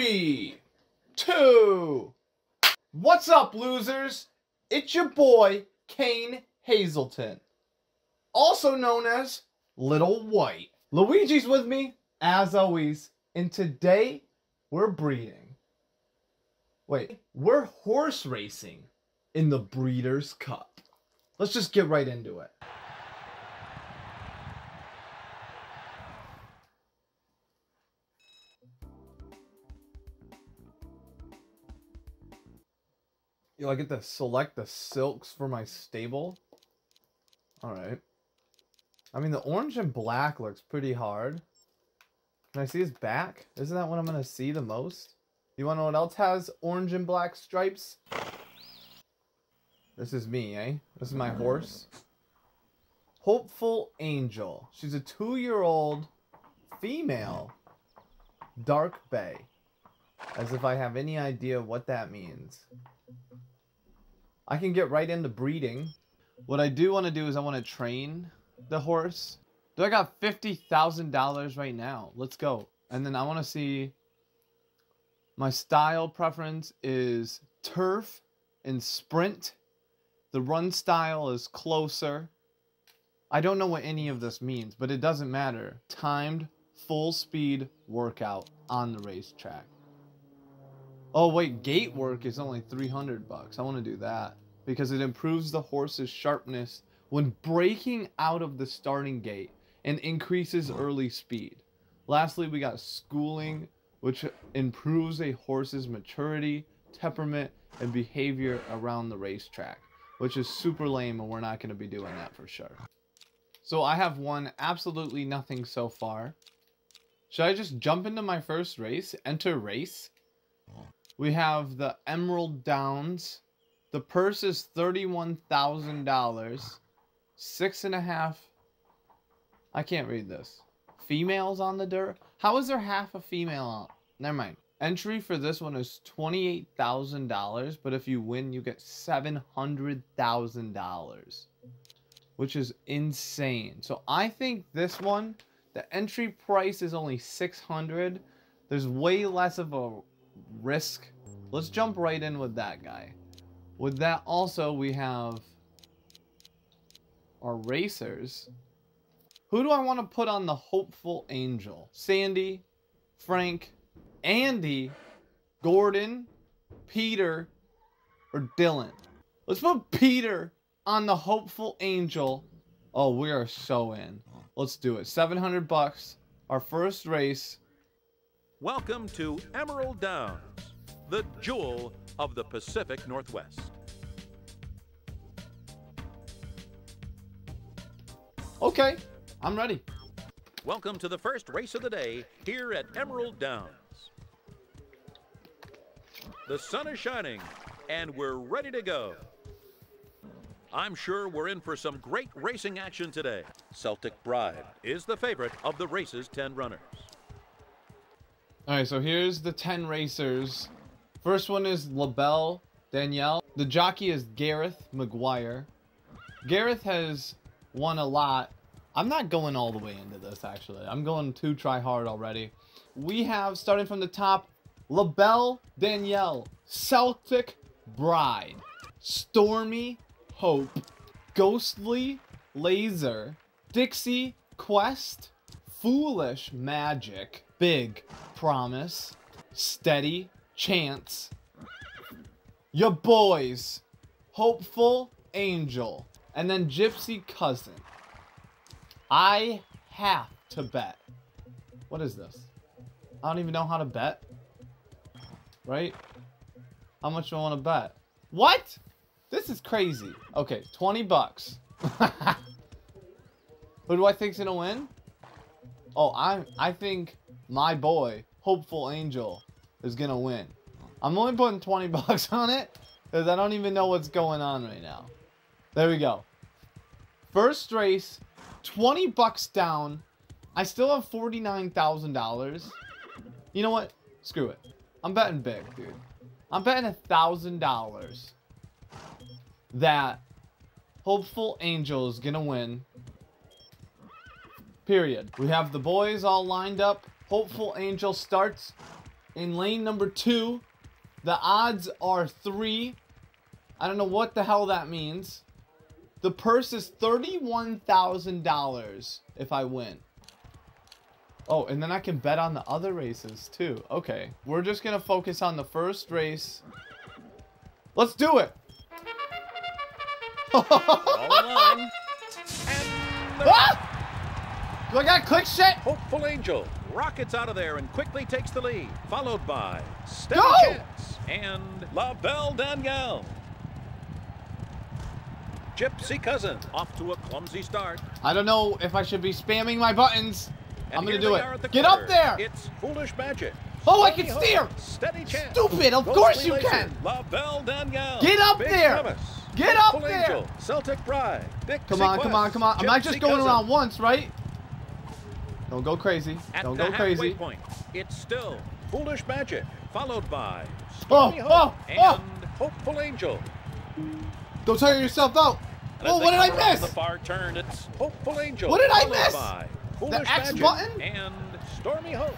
Three, two. What's up, losers? It's your boy, Kain Hazelton, also known as Little White. Luigi's with me, as always, and today we're breeding. Wait, we're horse racing in the Breeders' Cup. Let's just get right into it. Yo, I get to select the silks for my stable. Alright. I mean, the orange and black looks pretty hard. Can I see his back? Isn't that what I'm going to see the most? You want to know what else has orange and black stripes? This is me, eh? This is my horse. Hopeful Angel. She's a two-year-old female dark bay. As if I have any idea what that means. I can get right into breeding. What I do want to do is I want to train the horse. Do I got $50,000 right now? Let's go. And then I want to see my style preference is turf and sprint. The run style is closer. I don't know what any of this means, but it doesn't matter. Timed full speed workout on the racetrack. Oh wait, gate work is only 300 bucks. I want to do that because it improves the horse's sharpness when breaking out of the starting gate and increases early speed. Lastly, we got schooling, which improves a horse's maturity, temperament, and behavior around the racetrack, which is super lame and we're not going to be doing that for sure. So I have won absolutely nothing so far. Should I just jump into my first race? Enter race? We have the Emerald Downs. The purse is $31,000. Six and a half. I can't read this. Females on the dirt? How is there half a female on? Never mind. Entry for this one is $28,000, but if you win, you get $700,000, which is insane. So I think this one, the entry price is only 600. There's way less of a risk. Let's jump right in with that guy. With that also, we have our racers. Who do I want to put on the hopeful angel? Sandy, Frank, Andy, Gordon, Peter, or Dylan? Let's put Peter on the hopeful angel. Oh, we are so in. Let's do it. 700 bucks. Our first race. Welcome to Emerald Downs, the jewel of the Pacific Northwest. Okay, I'm ready. Welcome to the first race of the day here at Emerald Downs. The sun is shining and we're ready to go. I'm sure we're in for some great racing action today. Celtic Bride is the favorite of the race's 10 runners. All right, so here's the 10 racers. First one is LaBelle Danielle. The jockey is Gareth McGuire. Gareth has won a lot. I'm not going all the way into this, actually. I'm going to try hard already. We have, starting from the top, LaBelle Danielle, Celtic Bride, Stormy Hope, Ghostly Laser, Dixie Quest, Foolish Magic, Big Promise, Steady Chance, Your Boys, Hopeful Angel, and then Gypsy Cousin. I have to bet. What is this? I don't even know how to bet. Right? How much do I want to bet? What? This is crazy. Okay, 20 bucks. Who do I think's gonna win? Oh, I I think my boy, Hopeful Angel, is gonna win. I'm only putting 20 bucks on it because I don't even know what's going on right now. There we go. First race, 20 bucks down. I still have $49,000. You know what? Screw it. I'm betting big, dude. I'm betting a $1,000 that Hopeful Angel is going to win. Period. We have the boys all lined up. Hopeful Angel starts in lane number two. The odds are three. I don't know what the hell that means. The purse is $31,000 if I win. Oh, and then I can bet on the other races too. Okay. We're just going to focus on the first race. Let's do it. All in. And Ah! Do I got click shit? Hopeful Angel rockets out of there and quickly takes the lead, followed by! Chance and La Belle Danielle. Gypsy Cousin off to a clumsy start. I don't know if I should be spamming my buttons. And I'm gonna do it. are at the Get up there! It's Foolish Magic. Oh, I can steer! Steady Chance. Stupid, of course you can. La Belle Danielle. Get up Big there. Promise, Get up there. Celtic. Dixie Come on, come on, come on. I'm not just going Cousin. around once, right? Don't go crazy. At Don't the go crazy. point, it's still Foolish Magic, followed by Oh, Stormy Hope oh, and oh. Hopeful Angel. Don't tire yourself out. Oh, what did I miss? The far turn, it's Hopeful Angel. What did I miss? Foolish X Magic button? And Stormy Hope.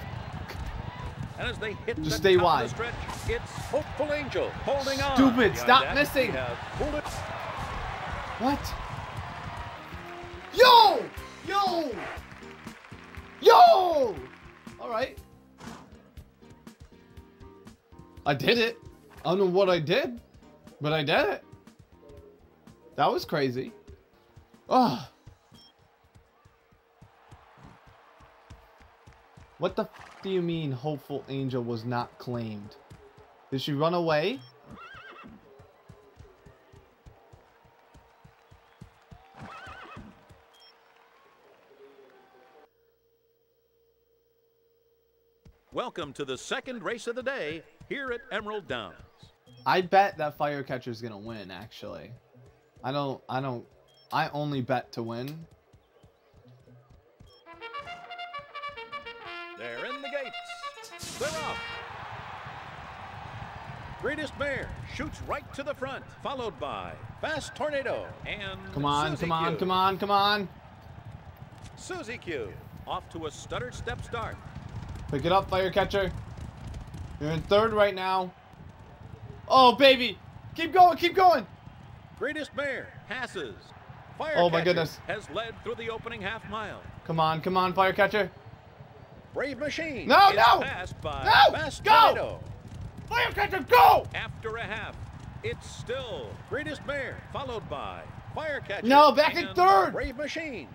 And as they hit Just the stay wide. the stretch, it's Hopeful Angel holding on. Stupid, stop missing. we have Foolish What? Yo! Alright. I did it. I don't know what I did, but I did it. That was crazy. Ah. What the do you mean Hopeful Angel was not claimed? Did she run away? Welcome to the second race of the day here at Emerald Downs. I bet that Firecatcher's gonna win, actually. I don't, I don't, I only bet to win. They're in the gates. They're off. Greatest Bear shoots right to the front, followed by Fast Tornado and Come on, Suzy come on, Q. come on, come on. Suzy Q off to a stutter step start. Pick it up, Firecatcher. You're in third right now. Oh, baby. Keep going, keep going. Greatest Bear passes. Oh, my goodness. Has led through the opening half mile. Come on, come on, Firecatcher. Brave Machine No, no! passed by No! Fast Go! Tornado. Firecatcher, go! After a half, it's still Greatest Bear, followed by Firecatcher. No, back in third. Brave Machine.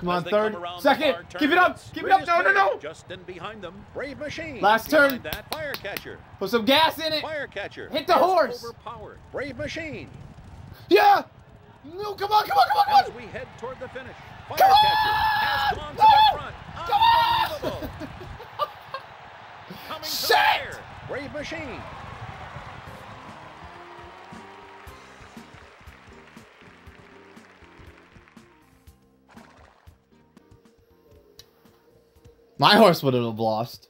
Come on, third, come second. Keep it up, keep it up. No, no, no. Just in behind them, Brave Machine. Last turn. that Firecatcher. Put some gas in it. Firecatcher. Hit the horse. Overpowered. Brave Machine. Yeah. No, come on, come on, come on, As come on. we head toward the finish, Come Firecatcher on! has gone to No! the front. Come on! Unbelievable. Coming to Shit! Brave Machine. My horse would have lost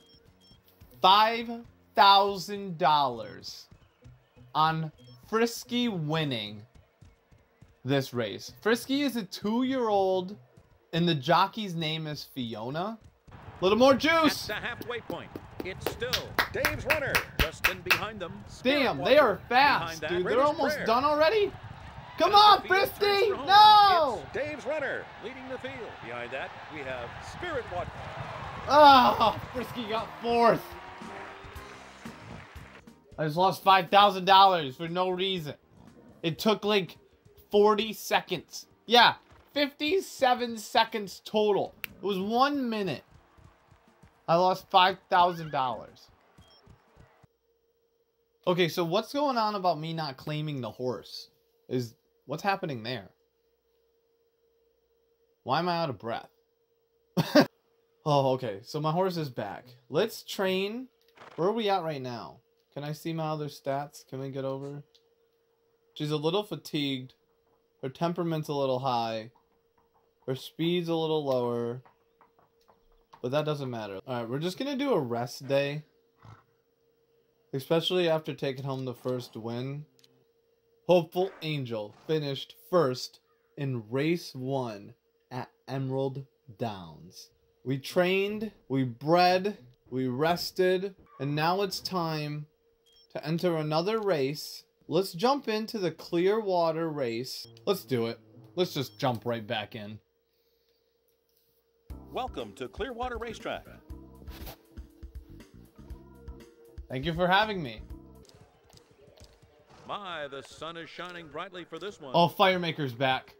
five thousand dollars on Frisky winning this race. Frisky is a two-year-old, and the jockey's name is Fiona. A little more At juice. the halfway point, it's still Dave's runner. Just in behind them. Damn, they are fast, dude. They're almost Prayer. done already. Come on, Frisky! No! It's Dave's runner leading the field. Behind that, we have Spirit Water. Oh, Frisky got fourth. I just lost $5,000 for no reason. It took like 40 seconds. Yeah, 57 seconds total. It was one minute. I lost $5,000. Okay, so what's going on about me not claiming the horse? Is what's happening there? Why am I out of breath? Oh, okay. So my horse is back. Let's train. Where are we at right now? Can I see my other stats? Can we get over? She's a little fatigued. Her temperament's a little high. Her speed's a little lower. But that doesn't matter. Alright, we're just gonna do a rest day. Especially after taking home the first win. Hopeful Angel finished first in race one at Emerald Downs. We trained, we bred, we rested, and now it's time to enter another race. Let's jump into the Clearwater race. Let's do it. Let's just jump right back in. Welcome to Clearwater Racetrack. Thank you for having me. My, the sun is shining brightly for this one. Oh, Firemaker's back.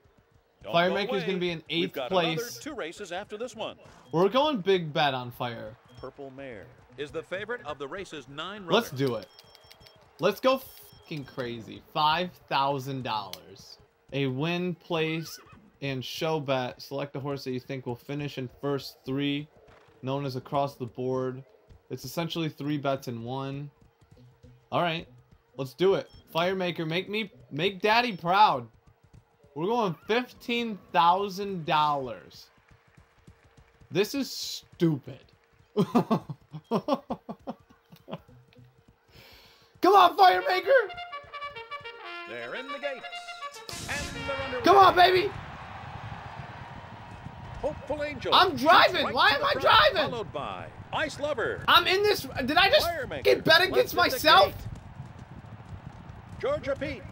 Don't Firemaker's go gonna be in We've eighth place. two races after this one. We're going big bet on fire. Purple Mare is the favorite of the race's nine runners. Let's do it. Let's go fucking crazy. $5,000. A win, place, and show bet. Select a horse that you think will finish in first three, known as across the board. It's essentially three bets in one. All right, let's do it. Firemaker, make me, make daddy proud. We're going $15,000. This is stupid. Come on, Firemaker! They're in the gates. Come on, baby! Hopeful Angel. I'm driving. right Why am I front, driving? Followed by Ice Lover. I'm in this. Did I just Firemaker get bet against myself? Georgia Peach.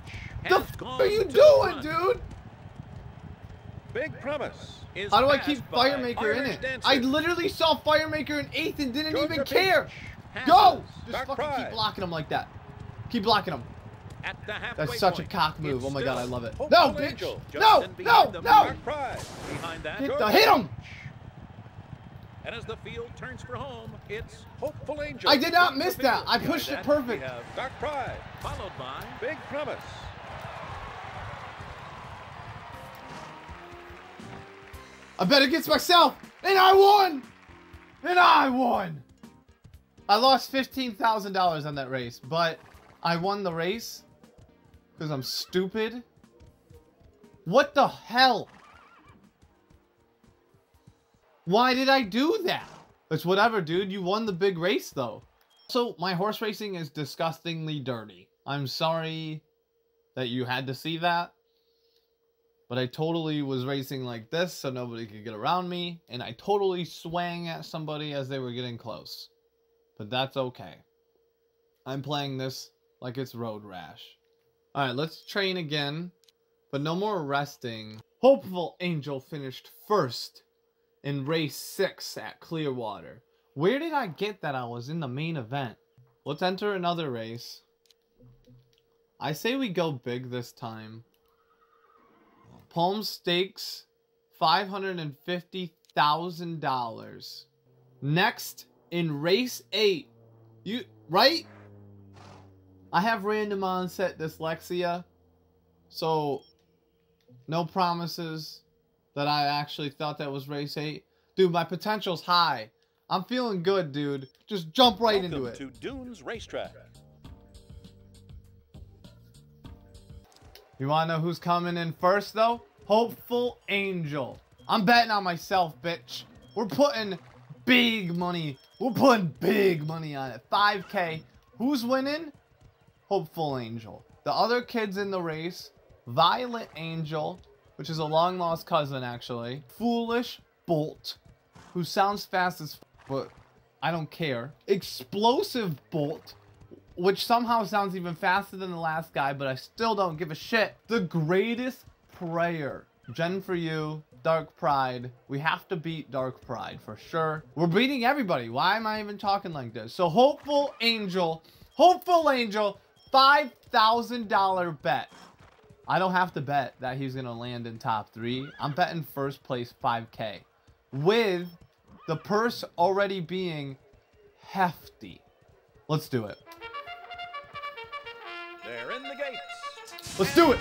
The f are you doing, dude? Big Promise is How do I keep Firemaker in it? Dancer. I literally saw Firemaker in eighth and didn't Georgia even care. passes Go! Just Dark fucking Pride. keep blocking him like that. Keep blocking him. At the That's such a cock move. it's Oh my god, I love it. No, bitch! No, no, no! Dark Pride. That, Hit the- hit him! And as the field turns for home, it's Hopeful Angel. I did not miss that. I pushed it perfect. Dark Pride, followed by Big Promise. I bet against myself, and I won! And I won! I lost $15,000 on that race, but I won the race because I'm stupid. What the hell? Why did I do that? It's whatever, dude. You won the big race, though. So, my horse racing is disgustingly dirty. I'm sorry that you had to see that. But I totally was racing like this so nobody could get around me. And I totally swang at somebody as they were getting close. But that's okay. I'm playing this like it's Road Rash. Alright, let's train again. But no more resting. Hopeful Angel finished first in race 6 at Clearwater. Where did I get that I was in the main event? Let's enter another race. I say we go big this time. Palm Stakes, $550,000. Next, in race 8, you, right? I have random onset dyslexia, so no promises that I actually thought that was race 8. Dude, my potential's high. I'm feeling good, dude. Just jump right Welcome into it. to Dunes Racetrack. You want to know who's coming in first, though? Hopeful Angel. I'm betting on myself, bitch. We're putting big money. We're putting big money on it. 5K. Who's winning? Hopeful Angel. The other kids in the race, Violet Angel, which is a long lost cousin, actually. Foolish Bolt, who sounds fast as f- but I don't care. Explosive Bolt, which somehow sounds even faster than the last guy, but I still don't give a shit. The greatest prayer. Jen for you, Dark Pride. We have to beat Dark Pride for sure. We're beating everybody. Why am I even talking like this? So Hopeful Angel, Hopeful Angel, $5,000 bet. I don't have to bet that he's going to land in top three. I'm betting first place 5K with the purse already being hefty. Let's do it. They're in the gates. Let's do it.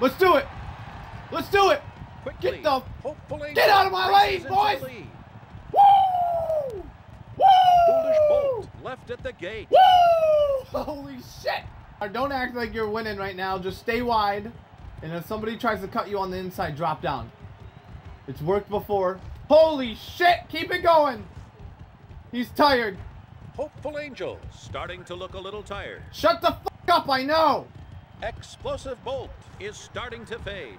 And They're off. Let's do it. Let's do it. Quickly. Get the- Hopeful Angel Get out of my lane, boys. Woo! Foolish Woo! Bolt left at the gate. Woo! Holy shit! Don't act like you're winning right now. Just stay wide. And if somebody tries to cut you on the inside, drop down. It's worked before. Holy shit! Keep it going! He's tired. Hopeful Angel starting to look a little tired. Shut the fuck up, I know! Explosive Bolt is starting to fade.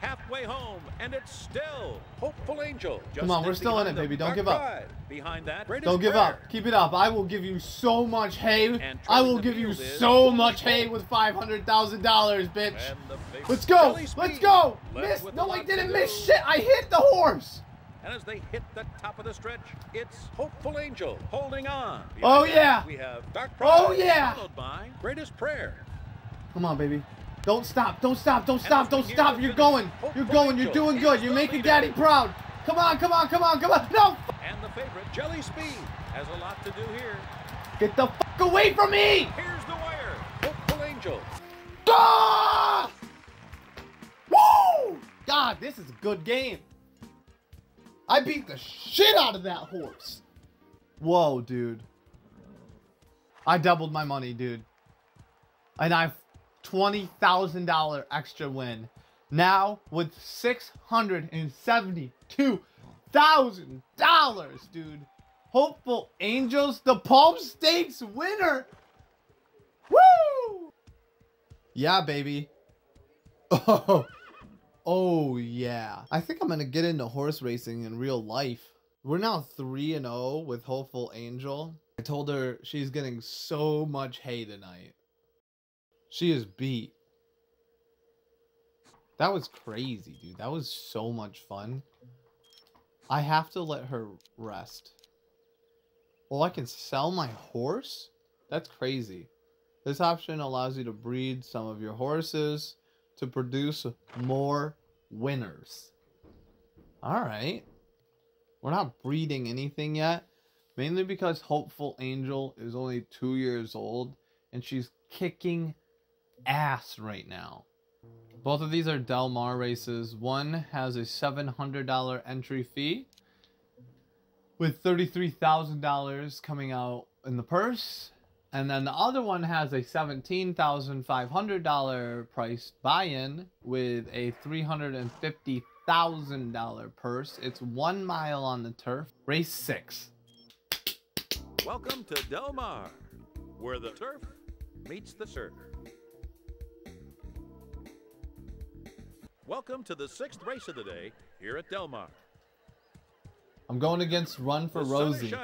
halfway home, and it's still Hopeful Angel. Come on, we're still in it, baby. Don't give up. Behind that, Don't give up. Keep it up. I will give you so much hay. And I will give you so much hay with five hundred thousand dollars, bitch. And the favorite, Let's go. Let's go. Miss. No, I didn't miss shit. I hit the horse. And as they hit the top of the stretch, it's Hopeful Angel holding on. Oh, behind Oh, yeah. We have Dark oh, Pride. Oh, yeah. Followed by Greatest Prayer. Come on, baby. Don't stop. Don't stop. Don't stop. Don't stop. You're going. You're going. You're doing good. You're making daddy proud. Come on. Come on. Come on. Come on. No. And the favorite, Jelly Speed, has a lot to do here. Get the fuck away from me. Here's the wire. Hopeful Angel. Ah! Woo! God, this is a good game. I beat the shit out of that horse. Whoa, dude. I doubled my money, dude. And I've $20,000 extra win. Now with $672,000, dude. Hopeful Angels, the Palm Stakes winner. Woo! Yeah, baby. Oh, oh yeah. I think I'm gonna get into horse racing in real life. We're now 3 and 0 with Hopeful Angel. I told her she's getting so much hay tonight. She is beat. That was crazy, dude. That was so much fun. I have to let her rest. Well, I can sell my horse? That's crazy. This option allows you to breed some of your horses to produce more winners. Alright. We're not breeding anything yet. Mainly because Hopeful Angel is only two years old and she's kicking ass right now. Both of these are Del Mar races. One has a $700 entry fee with $33,000 coming out in the purse. And then the other one has a $17,500 price buy-in with a $350,000 purse. It's one mile on the turf. Race six. Welcome to Del Mar, where the turf meets the surf. Welcome to the sixth race of the day here at Del Mar. I'm going against Run for the Rosie.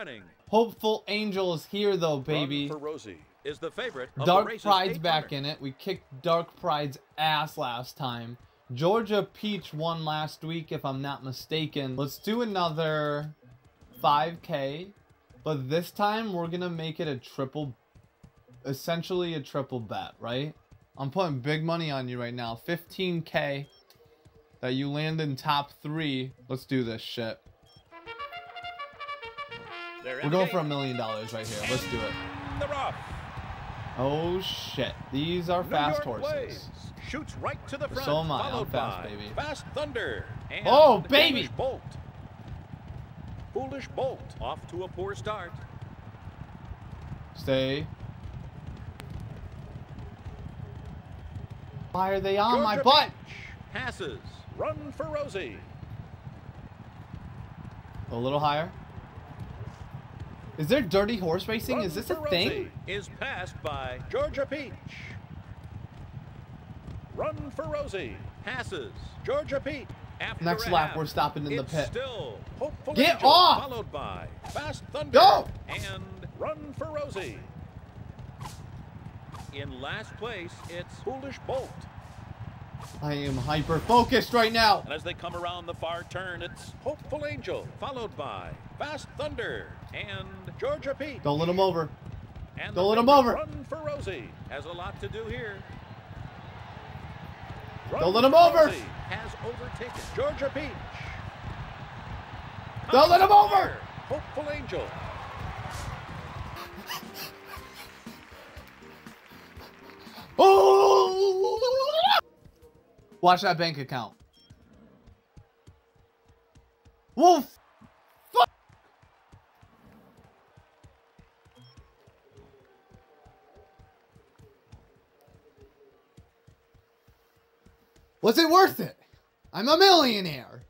Hopeful Angel is here though, Run baby. for Rosie is the favorite of the Dark race's Pride's back in it. We kicked Dark Pride's ass last time. Georgia Peach won last week, if I'm not mistaken. Let's do another 5K. But this time, we're going to make it a triple, essentially a triple bet, right? I'm putting big money on you right now. 15K that you land in top three. Let's do this shit. They're going for a million dollars right here. Let's do it. Oh shit. These are New fast York horses. Blaze shoots right to the front. So am I. I'm fast, baby. Fast Thunder. And Oh, baby! Foolish Bolt. Foolish Bolt off to a poor start. Stay. Why are they on my butt? Peach passes. Run for Rosie. A little higher. Is there dirty horse racing? Run Is this a thing? Is passed by Georgia Peach. Run for Rosie passes Georgia Peach. After Next lap, we're stopping in the pit. Still Get off! Followed by Fast Thunder. Go! And Run for Rosie. In last place, it's Foolish Bolt. I am hyper focused right now. And as they come around the far turn, it's Hopeful Angel, followed by Fast Thunder and Georgia Peach. Don't let him over. And Don't let him over. Run for Rosie has a lot to do here. Run Don't let him over. Rosie has overtaken Georgia Peach. Don't let him over. Hopeful Angel. Oh! Watch that bank account. Wolf. Was it worth it? I'm a millionaire.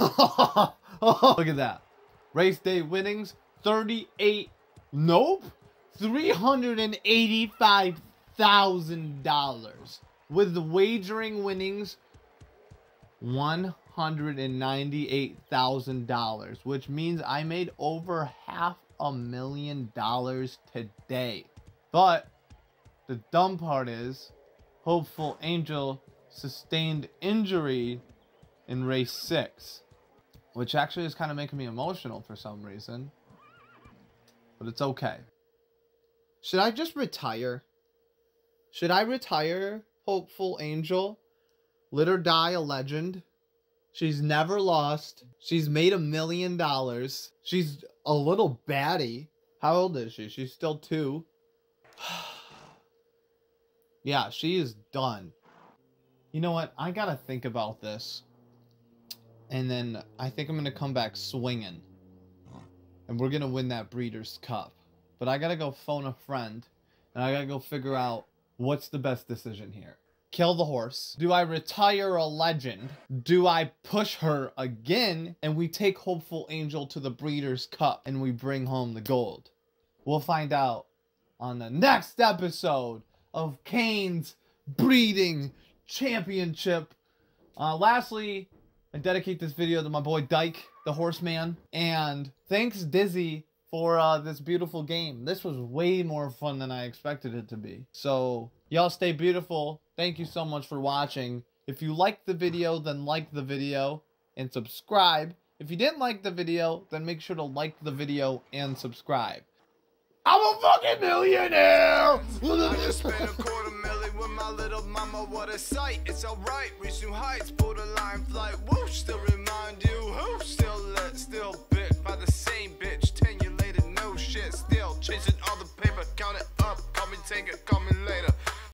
oh, look at that. Race day winnings 38 nope. $385,000 with the wagering winnings $198,000, which means I made over half a million dollars today. But the dumb part is, Hopeful Angel sustained injury in race 6, which actually is kind of making me emotional for some reason. But it's okay. Should I just retire? Should I retire, Hopeful Angel? Let her die a legend. She's never lost. She's made a million dollars. She's a little baddie. How old is she? She's still two. yeah, she is done. You know what? I gotta think about this. And then I think I'm gonna come back swinging. And we're gonna win that Breeders' Cup. But I gotta go phone a friend. And I gotta go figure out what's the best decision here kill the horse? Do I retire a legend? Do I push her again and we take Hopeful Angel to the Breeders' Cup and we bring home the gold? We'll find out on the next episode of Kain's Breeding Championship. Uh, lastly, I dedicate this video to my boy Dyke, the horseman. And thanks, Dizzy, for uh, this beautiful game. This was way more fun than I expected it to be. So, y'all stay beautiful. Thank you so much for watching. If you liked the video, then like the video and subscribe. If you didn't like the video, then make sure to like the video and subscribe. I'm a fucking millionaire! I just spent a quarter million with my little mama, what a sight. It's alright, reach new heights, borderline flight. Whoosh, still remind you who? Still lit, still bit by the same bitch. Ten years later, no shit, still chasing all the paper, count it up, call me take call me later.